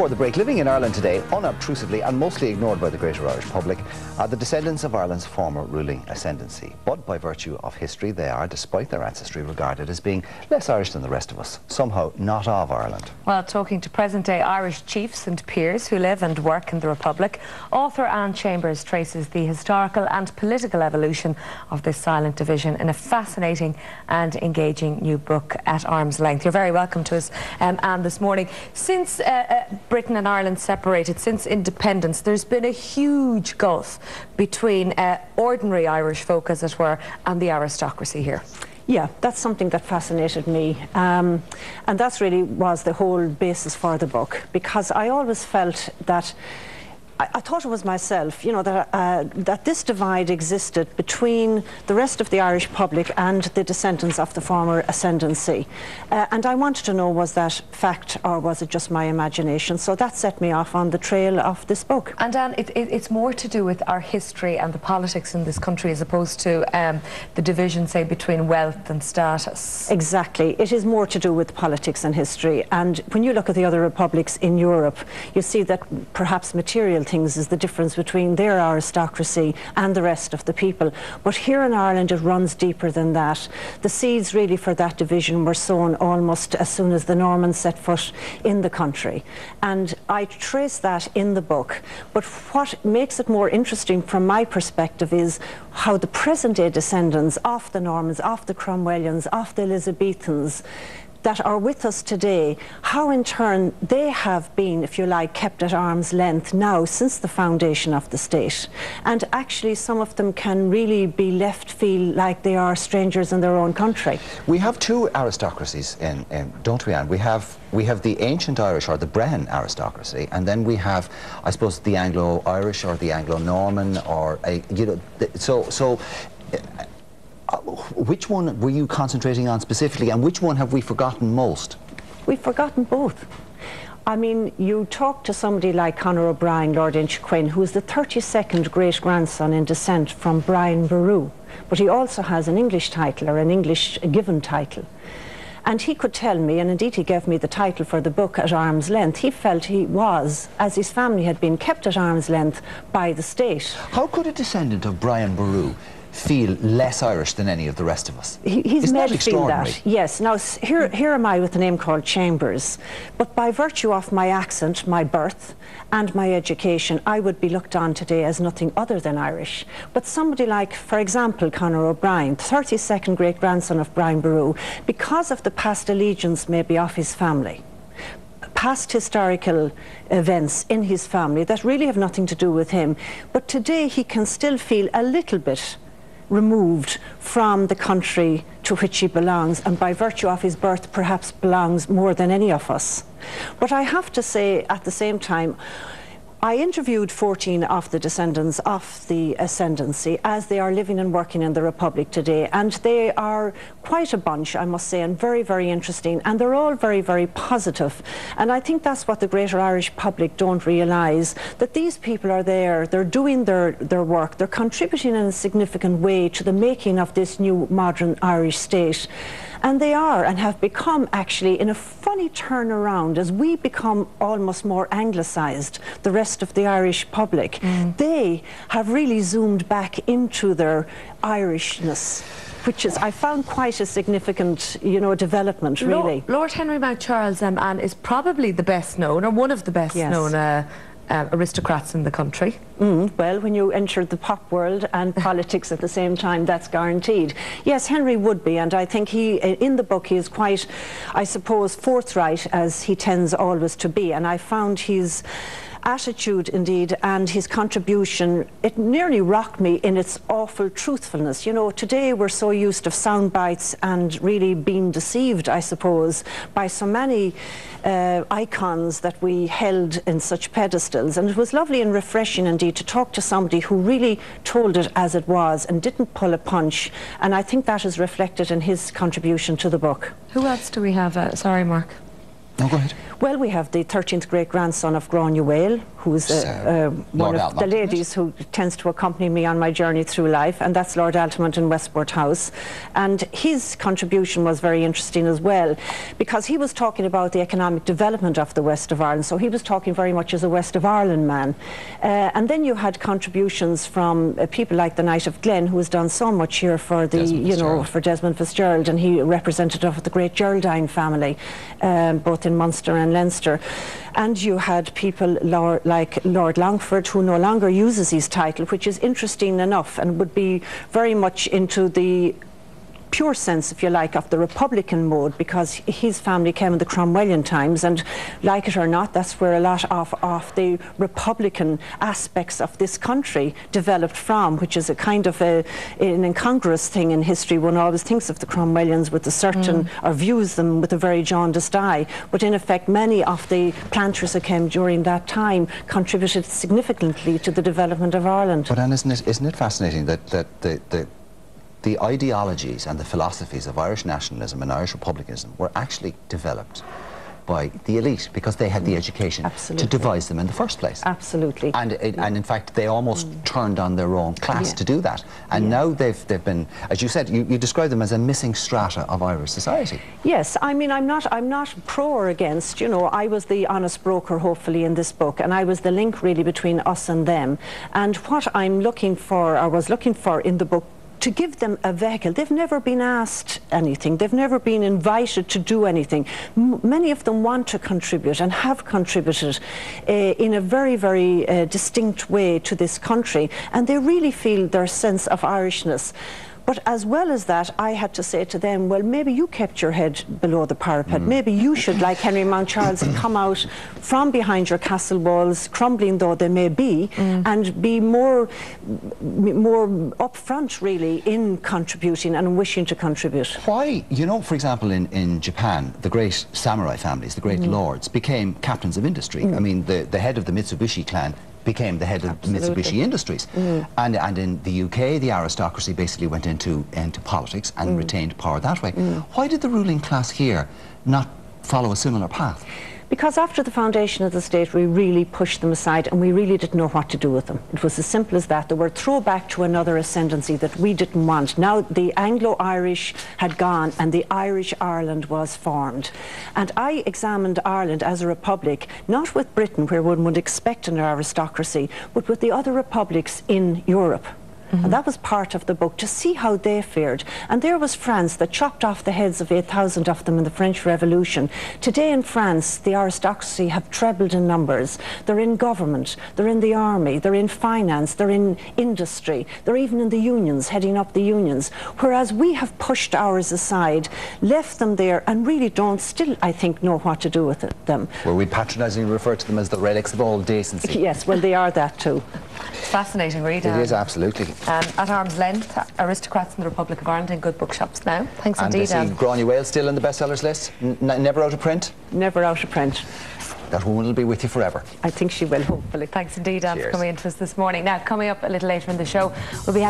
before the break, living in Ireland today, unobtrusively and mostly ignored by the greater Irish public, are the descendants of Ireland's former ruling ascendancy. But by virtue of history, they are, despite their ancestry, regarded as being less Irish than the rest of us, somehow not of Ireland. Well, talking to present-day Irish chiefs and peers who live and work in the Republic, author Anne Chambers traces the historical and political evolution of this silent division in a fascinating and engaging new book at arm's length. You're very welcome to us, um, Anne, this morning. Since uh, uh, Britain and Ireland separated, since independence, there's been a huge gulf between uh, ordinary Irish folk, as it were, and the aristocracy here. Yeah, that's something that fascinated me. Um, and that's really was the whole basis for the book, because I always felt that I, I, thought it was myself, you know, that, uh, that this divide existed between the rest of the Irish public and the descendants of the former ascendancy. Uh, and I wanted to know, was that fact or was it just my imagination? So that set me off on the trail of this book. And Dan, it, it, it's more to do with our history and the politics in this country as opposed to um, the division, say, between wealth and status. Exactly. It is more to do with politics and history. And when you look at the other republics in Europe, you see that perhaps material things is the difference between their aristocracy and the rest of the people. But here in Ireland, it runs deeper than that. The seeds really for that division were sown almost as soon as the Normans set foot in the country. And I trace that in the book. But what makes it more interesting from my perspective is how the present day descendants of the Normans, of the Cromwellians, of the Elizabethans, that are with us today, how in turn they have been, if you like, kept at arm's length now since the foundation of the state. And actually, some of them can really be left feel like they are strangers in their own country. We have two aristocracies, in, in don't we, Anne? We have, we have the ancient Irish or the Brehon aristocracy, and then we have, I suppose, the Anglo-Irish or the Anglo-Norman, or, a, you know, so, so uh, which one were you concentrating on specifically, and which one have we forgotten most? We've forgotten both. I mean, you talk to somebody like Conor O'Brien, Lord Inchiquin, who is the 32nd great grandson in descent from Brian Boru, but he also has an English title or an English given title. And he could tell me, and indeed he gave me the title for the book at arm's length, he felt he was, as his family had been kept at arm's length by the state. How could a descendant of Brian Boru feel less Irish than any of the rest of us. He, he's Isn't made feel that. Yes. Now here, here am I with a name called Chambers, but by virtue of my accent, my birth, and my education, I would be looked on today as nothing other than Irish. But somebody like, for example, Conor O'Brien, 32nd great grandson of Brian Boru, because of the past allegiance maybe of his family past historical events in his family that really have nothing to do with him. But today he can still feel a little bit removed from the country to which he belongs, and by virtue of his birth, perhaps belongs more than any of us. But I have to say, at the same time, I interviewed 14 of the descendants of the ascendancy as they are living and working in the Republic today. And they are quite a bunch, I must say, and very, very interesting. And they're all very, very positive. And I think that's what the greater Irish public don't realise, that these people are there, they're doing their, their work, they're contributing in a significant way to the making of this new modern Irish state. And they are and have become actually in a funny turnaround as we become almost more anglicised, the rest of the Irish public. Mm. They have really zoomed back into their Irishness which is I found quite a significant, you know, development really. Lord Henry Mount Charles um, Anne is probably the best known, or one of the best yes. known uh, uh, aristocrats in the country. Mm, well, when you enter the pop world and politics at the same time, that's guaranteed. Yes, Henry would be, and I think he, in the book, he is quite, I suppose, forthright as he tends always to be, and I found his attitude indeed and his contribution, it nearly rocked me in its awful truthfulness. You know, today we're so used to sound bites and really being deceived, I suppose, by so many uh, icons that we held in such pedestals. And it was lovely and refreshing indeed to talk to somebody who really told it as it was and didn't pull a punch. And I think that is reflected in his contribution to the book. Who else do we have? Uh, sorry, Mark. No, go ahead. Well, we have the 13th great grandson of Granuaile, who's uh, uh, one of the ladies who tends to accompany me on my journey through life, and that's Lord Altamont in Westport House. And his contribution was very interesting as well, because he was talking about the economic development of the West of Ireland, so he was talking very much as a West of Ireland man. Uh, and then you had contributions from uh, people like the Knight of Glin, who has done so much here for the, Desmond you know, for Desmond Fitzgerald, and he representative of the great Geraldine family, um, both in Munster and Leinster. And you had people like Lord Longford, who no longer uses his title, which is interesting enough and would be very much into the pure sense, if you like, of the Republican mode because his family came in the Cromwellian times and like it or not, that's where a lot of, of the Republican aspects of this country developed from, which is a kind of a, an incongruous thing in history. One always thinks of the Cromwellians with a certain, mm. or views them with a very jaundiced eye. But in effect, many of the planters that came during that time contributed significantly to the development of Ireland. But Anne, isn't it, isn't it fascinating that, that the, the the ideologies and the philosophies of Irish nationalism and Irish republicanism were actually developed by the elite because they had the education Absolutely. to devise them in the first place. Absolutely. And, it, and in fact, they almost mm. turned on their own class yeah. to do that. And yeah. now they've, they've been, as you said, you, you describe them as a missing strata of Irish society. Yes, I mean, I'm not, I'm not pro or against. You know, I was the honest broker, hopefully, in this book, and I was the link really between us and them. And what I'm looking for, or was looking for in the book to give them a vehicle. They've never been asked anything. They've never been invited to do anything. M many of them want to contribute and have contributed uh, in a very, very uh, distinct way to this country. And they really feel their sense of Irishness. But as well as that, I had to say to them, well, maybe you kept your head below the parapet. Mm. Maybe you should, like Henry Mount Charles, come out from behind your castle walls, crumbling though they may be, mm. and be more, more upfront, really, in contributing and wishing to contribute. Why? You know, for example, in, in Japan, the great samurai families, the great mm. lords, became captains of industry. Mm. I mean, the, the head of the Mitsubishi clan became the head of Absolutely. Mitsubishi Industries. Mm. And, and in the UK, the aristocracy basically went into, into politics and mm. retained power that way. Mm. Why did the ruling class here not follow a similar path? Because after the foundation of the state, we really pushed them aside and we really didn't know what to do with them. It was as simple as that. They were throwback to another ascendancy that we didn't want. Now the Anglo-Irish had gone and the Irish Ireland was formed. And I examined Ireland as a republic, not with Britain, where one would expect an aristocracy, but with the other republics in Europe. Mm -hmm. And that was part of the book, to see how they fared. And there was France that chopped off the heads of 8,000 of them in the French Revolution. Today in France, the aristocracy have trebled in numbers. They're in government, they're in the army, they're in finance, they're in industry, they're even in the unions, heading up the unions. Whereas we have pushed ours aside, left them there, and really don't still, I think, know what to do with it, them. Well, we patronisingly refer to them as the relics of old decency. Yes, well, they are that too. Fascinating read. It is, absolutely. Um, at arm's length, Aristocrats in the Republic of Ireland in good bookshops now. Thanks and indeed. And Granuaile still in the bestsellers list? N never out of print? Never out of print. That woman will be with you forever. I think she will, hopefully. Thanks indeed, Anne, for coming into us this morning. Now, coming up a little later in the show, we'll be having